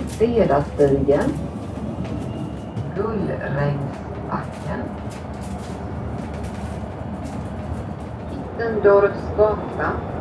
Fredagsstugan. Gullregnsbacken. Hittendorfsgatan.